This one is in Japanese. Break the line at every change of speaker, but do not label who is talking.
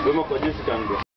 Belum mau kau jus kan